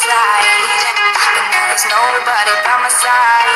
slide. but now there's nobody by my side.